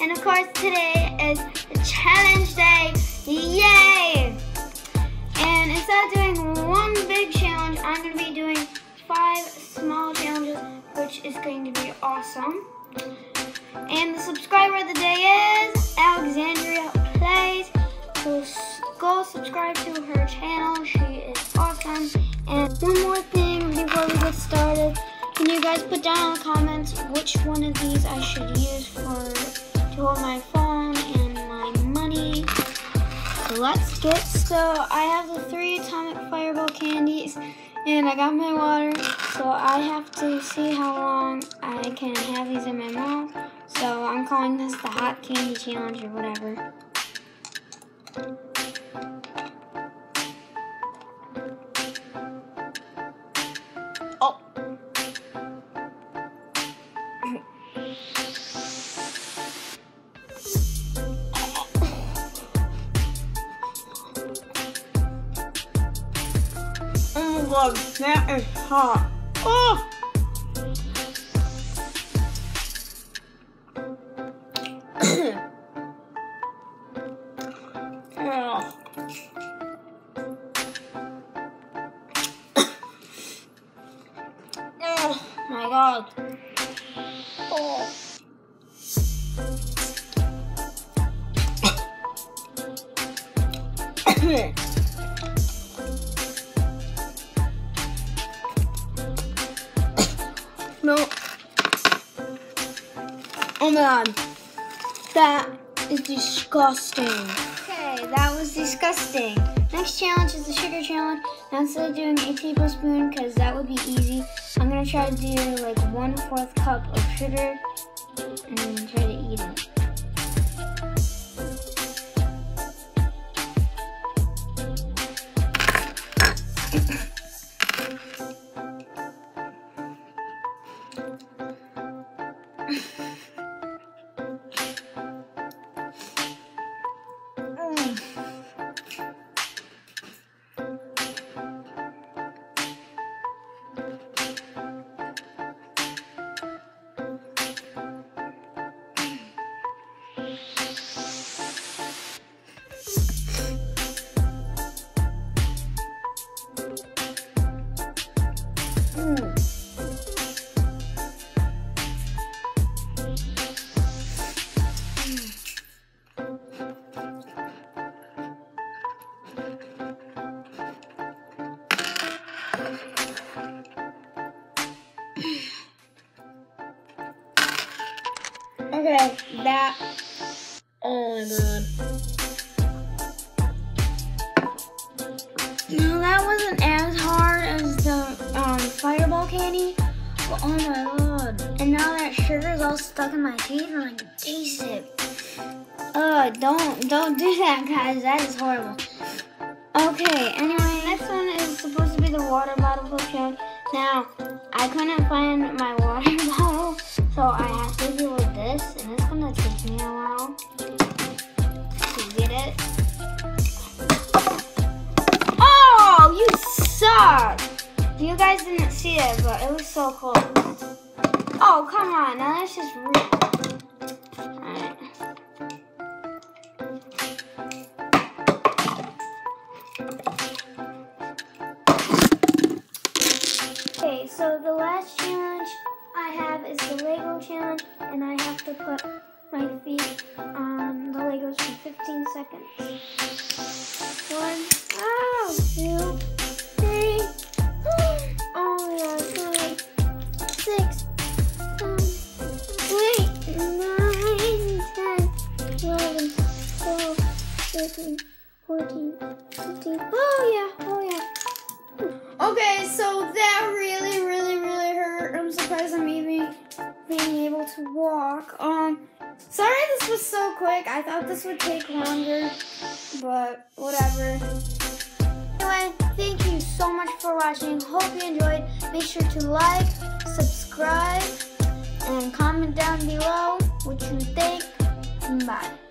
And of course, today is challenge day. Yay! And instead of doing one big challenge, I'm going to be doing five small challenges, which is going to be awesome. And the subscriber of the day is Alexandria Playz. So go subscribe to her channel. She is awesome. And one more thing before we get started. Can you guys put down in the comments which one of these I should use for hold my phone and my money? So let's get so I have the three atomic fireball candies and I got my water so I have to see how long I can have these in my mouth. So I'm calling this the hot candy challenge or whatever Oh my god, that is hot. Oh! oh. Oh my god. That is disgusting. Okay, that was disgusting. Next challenge is the sugar challenge. Now instead of doing a tablespoon, because that would be easy, I'm gonna try to do like one fourth cup of sugar and try to eat it. Mm. Okay, that. Oh my god. No, that wasn't as hard as the um, fireball candy. But oh my god. And now that sugar is all stuck in my teeth and I can taste it. Uh, don't, don't do that, guys. That is horrible. Okay, anyway, next one is supposed to be the water bottle challenge. Now, I couldn't find my water bottle, so I have to do this, and it's gonna take me a while to get it. Oh, you suck! You guys didn't see it, but it was so close. Oh, come on, now that's just. Alright. Okay, so the last challenge I have is the Lego challenge, and I have to put my feet on the Legos for 15 seconds. One, oh, two, three, oh fourteen, fifteen. Oh yeah, oh yeah. Okay, so that really, really, really hurt. I'm surprised I'm even being able to walk. Um, sorry this was so quick. I thought this would take longer, but whatever. Anyway, thank you so much for watching. Hope you enjoyed. Make sure to like, subscribe, and comment down below what you think. Bye.